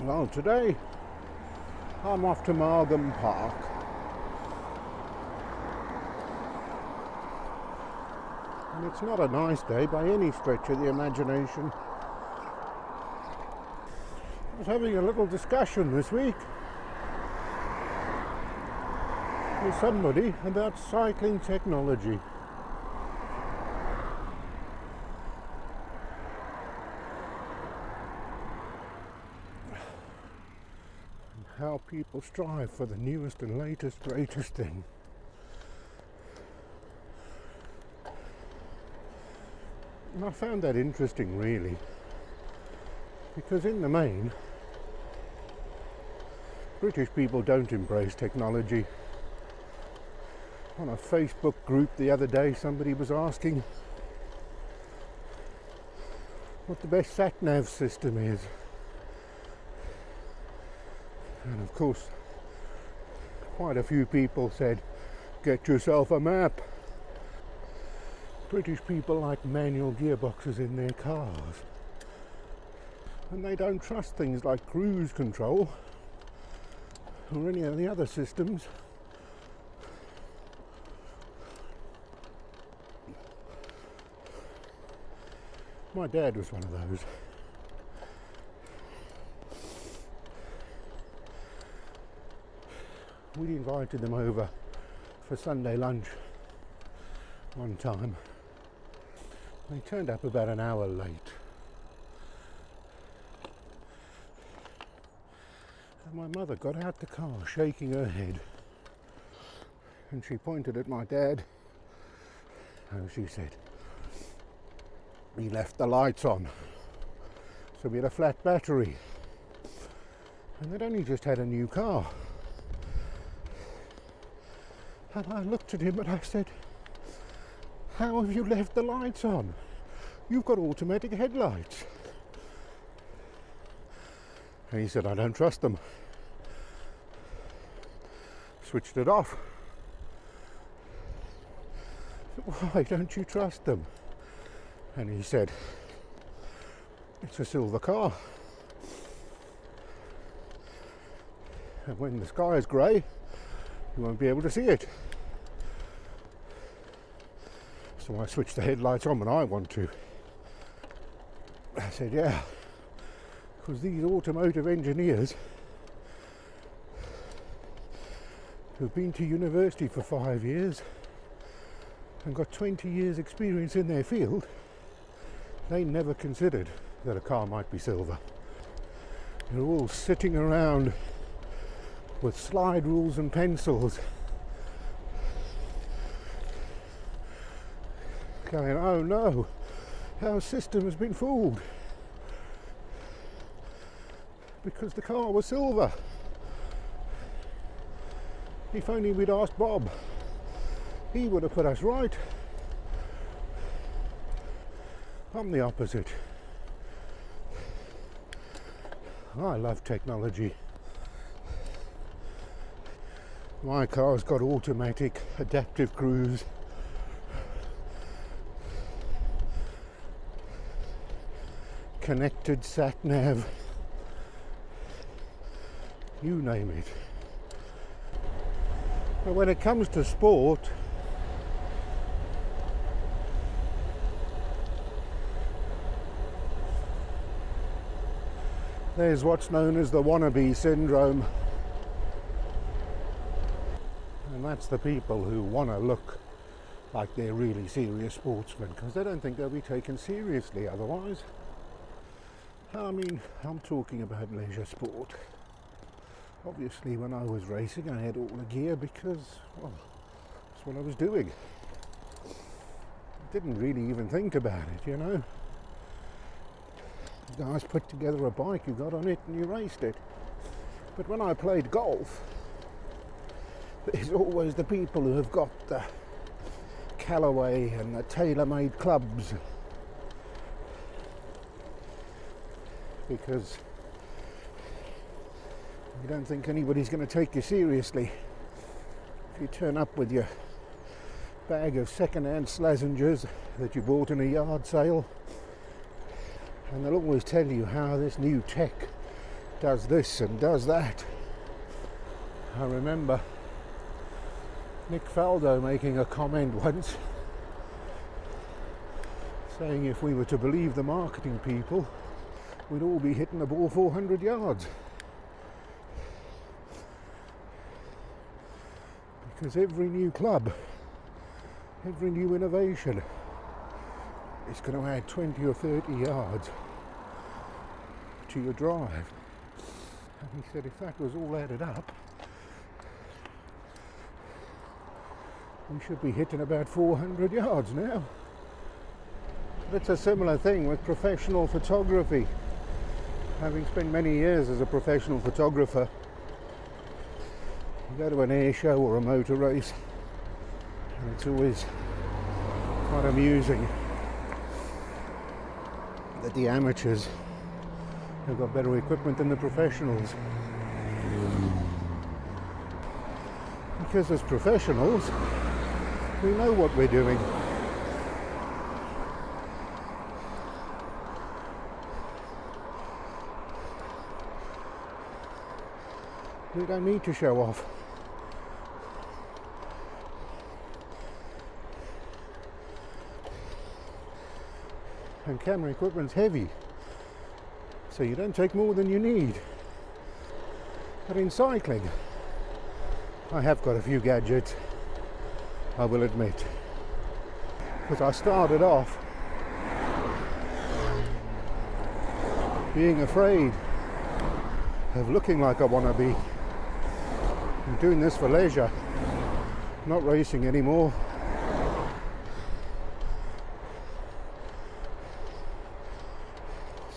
Well, today I'm off to Margam Park. And it's not a nice day by any stretch of the imagination. I was having a little discussion this week with somebody about cycling technology. How people strive for the newest and latest, greatest thing. And I found that interesting, really, because in the main, British people don't embrace technology. On a Facebook group the other day, somebody was asking what the best sat nav system is. And of course, quite a few people said, get yourself a map. British people like manual gearboxes in their cars. And they don't trust things like cruise control or any of the other systems. My dad was one of those. We invited them over for Sunday lunch one time. They turned up about an hour late. And my mother got out the car shaking her head and she pointed at my dad and she said, he left the lights on. So we had a flat battery. And they'd only just had a new car. And I looked at him and I said, How have you left the lights on? You've got automatic headlights. And he said, I don't trust them. Switched it off. Said, Why don't you trust them? And he said, It's a silver car. And when the sky is grey, you won't be able to see it. So I switch the headlights on when I want to. I said, yeah, because these automotive engineers who've been to university for five years and got 20 years experience in their field, they never considered that a car might be silver. They're all sitting around with slide rules and pencils going, oh no, our system has been fooled because the car was silver. If only we'd asked Bob, he would have put us right. I'm the opposite. I love technology. My car's got automatic adaptive cruise connected sat nav, you name it. But when it comes to sport, there's what's known as the wannabe syndrome. And that's the people who want to look like they're really serious sportsmen because they don't think they'll be taken seriously otherwise. I mean, I'm talking about leisure sport. Obviously, when I was racing, I had all the gear because, well, that's what I was doing. I didn't really even think about it, you know. The guys put together a bike, you got on it and you raced it. But when I played golf, there's always the people who have got the Callaway and the TaylorMade clubs because you don't think anybody's going to take you seriously if you turn up with your bag of second-hand Slazengers that you bought in a yard sale and they'll always tell you how this new tech does this and does that. I remember Nick Faldo making a comment once saying if we were to believe the marketing people, we'd all be hitting the ball 400 yards. Because every new club, every new innovation is going to add 20 or 30 yards to your drive. And he said if that was all added up, we should be hitting about 400 yards now. It's a similar thing with professional photography. Having spent many years as a professional photographer, you go to an air show or a motor race, and it's always quite amusing that the amateurs have got better equipment than the professionals. Because as professionals, we know what we're doing. We don't need to show off. And camera equipment's heavy, so you don't take more than you need. But in cycling, I have got a few gadgets, I will admit. Because I started off being afraid of looking like I want to be. I'm doing this for leisure, not racing anymore.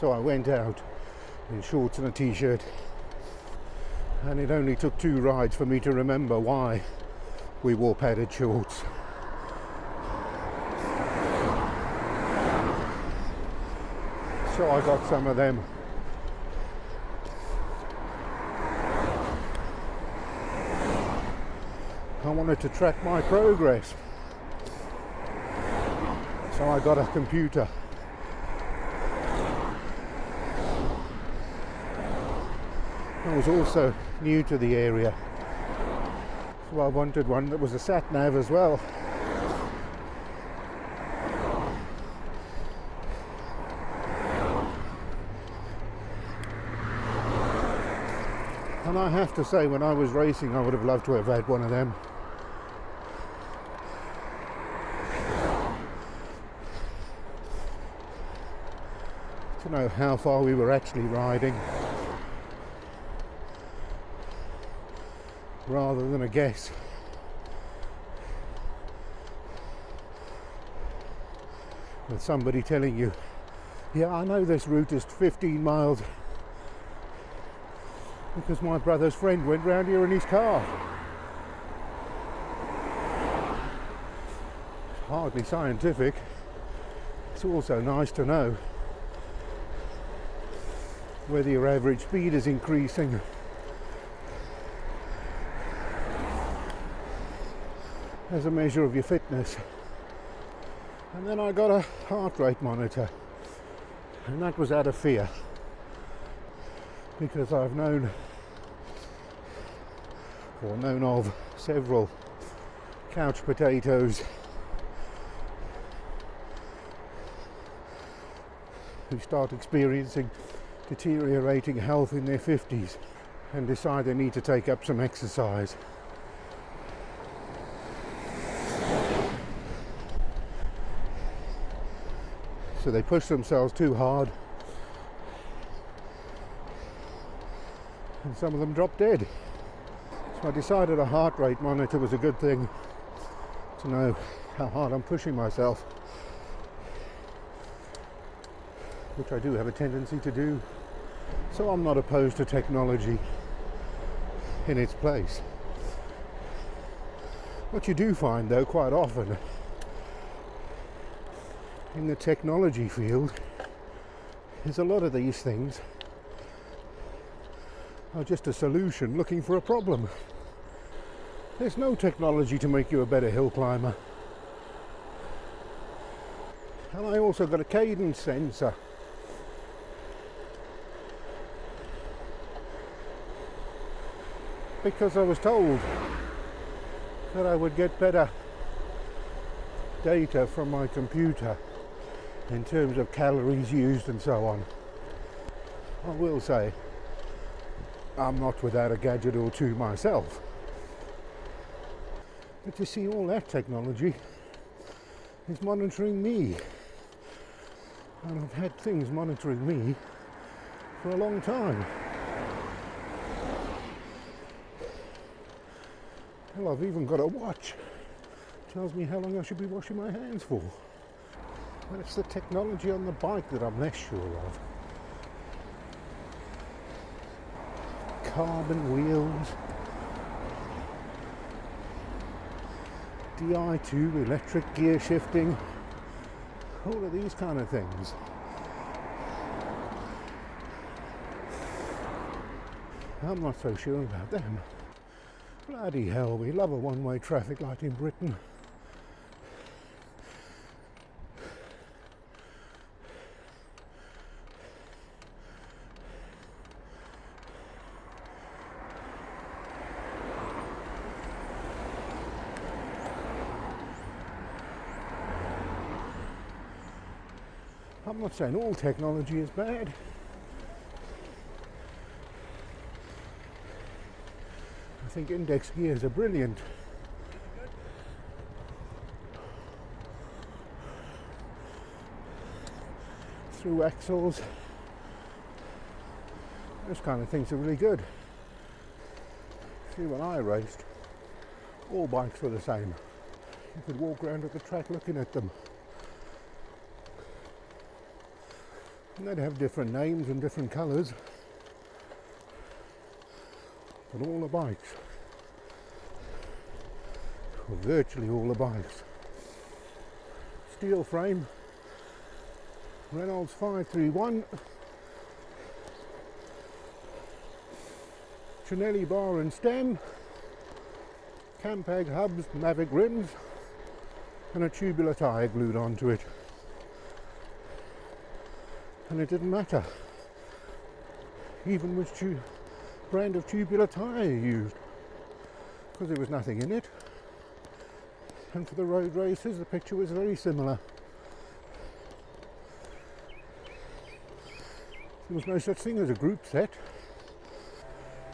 So I went out in shorts and a t-shirt and it only took two rides for me to remember why we wore padded shorts. So I got some of them. I wanted to track my progress. So I got a computer. I was also new to the area. So I wanted one that was a sat nav as well. And I have to say, when I was racing, I would have loved to have had one of them. Know how far we were actually riding. rather than a guess. With somebody telling you, yeah, I know this route is 15 miles because my brother's friend went round here in his car. Hardly scientific. It's also nice to know whether your average speed is increasing. As a measure of your fitness. And then I got a heart rate monitor, and that was out of fear. Because I've known or known of several couch potatoes who start experiencing deteriorating health in their 50s and decide they need to take up some exercise. so they push themselves too hard and some of them drop dead. So I decided a heart rate monitor was a good thing to know how hard I'm pushing myself, which I do have a tendency to do. So I'm not opposed to technology in its place. What you do find though quite often in the technology field is a lot of these things are just a solution looking for a problem. There's no technology to make you a better hill climber. And I also got a cadence sensor. Because I was told that I would get better data from my computer in terms of calories used and so on. I will say I'm not without a gadget or two myself. But you see, all that technology is monitoring me. And I've had things monitoring me for a long time. Well, I've even got a watch. Tells me how long I should be washing my hands for. But it's the technology on the bike that I'm less sure of. Carbon wheels, Di2 electric gear shifting, all of these kind of things. I'm not so sure about them. Bloody hell, we love a one-way traffic light in Britain. I'm not saying all technology is bad. Think index gears are brilliant. Through axles, those kind of things are really good. See, when I raced, all bikes were the same. You could walk around at the track looking at them. And they'd have different names and different colours. But all the bikes, virtually all the bikes, steel frame, Reynolds 531, Cinelli bar and stem, Campag hubs, Mavic rims, and a tubular tyre glued onto it. And it didn't matter. Even which brand of tubular tyre you used. Because there was nothing in it and for the road races. The picture was very similar. There was no such thing as a group set.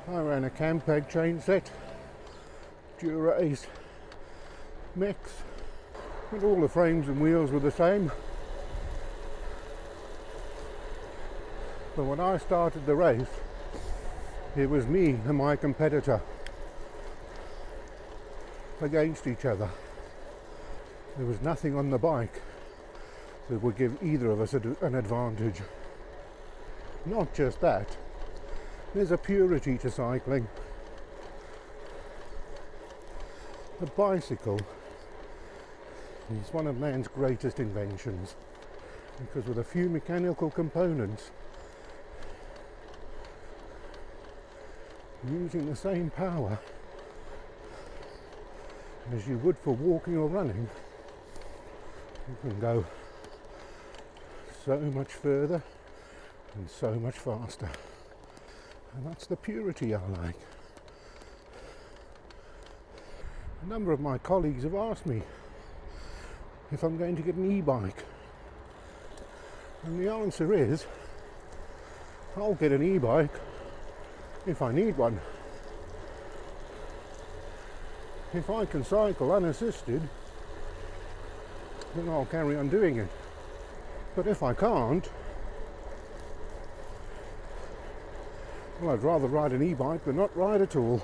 I ran a Campag chain set Dura Ace Mix and all the frames and wheels were the same. But when I started the race, it was me and my competitor against each other. There was nothing on the bike that would give either of us an advantage. Not just that, there's a purity to cycling. The bicycle is one of man's greatest inventions because with a few mechanical components using the same power as you would for walking or running, you can go so much further and so much faster. And that's the purity I like. A number of my colleagues have asked me if I'm going to get an e-bike. And the answer is, I'll get an e-bike if I need one. If I can cycle unassisted, then I'll carry on doing it. But if I can't, well, I'd rather ride an e-bike than not ride at all.